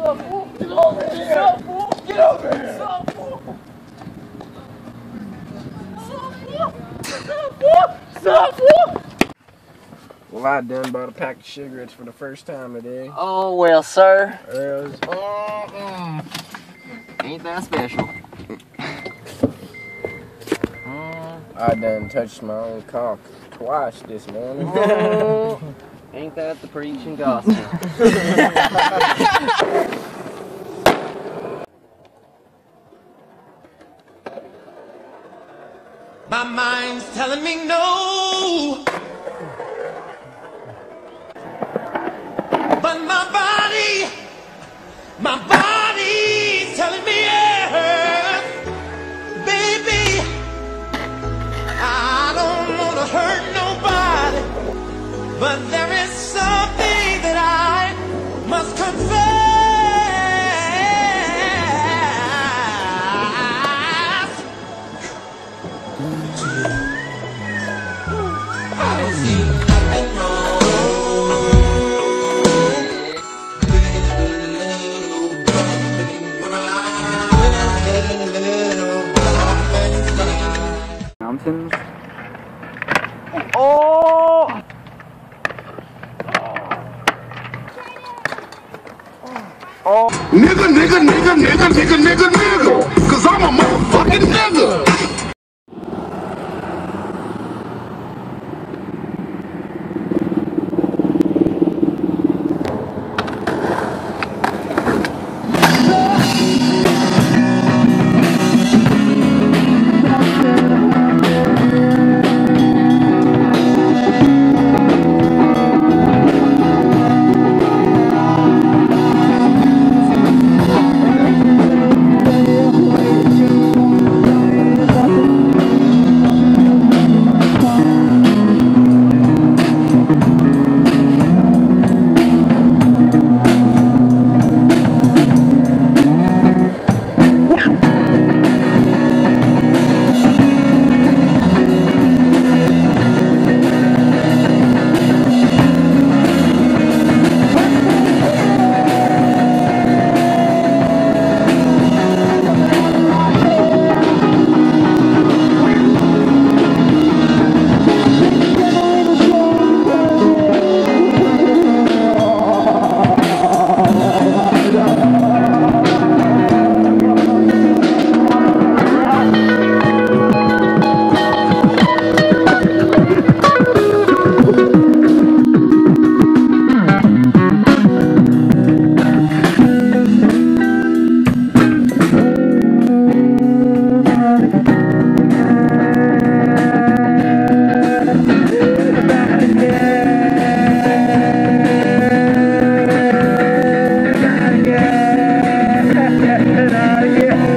fool? Get over here. Fool? Get over here. What's fool? What's fool? What's fool? Well, I done bought a pack of cigarettes for the first time today. Oh, well, sir. Earls. Mm-mm. Ain't that special. Mm, I done touched my own cock twice this morning. ain't that the preaching gospel? My mind's telling me no. But my body, my body's telling me yes. Baby, I don't want to hurt nobody. But there Mountains. Oh. oh! Nigga, nigga, nigga, nigga, nigga, nigga, nigga. Cause I'm a motherfucking nigga. yeah.